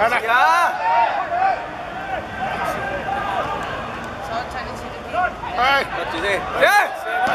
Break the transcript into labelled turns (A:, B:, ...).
A: Anak.
B: Ya.
C: So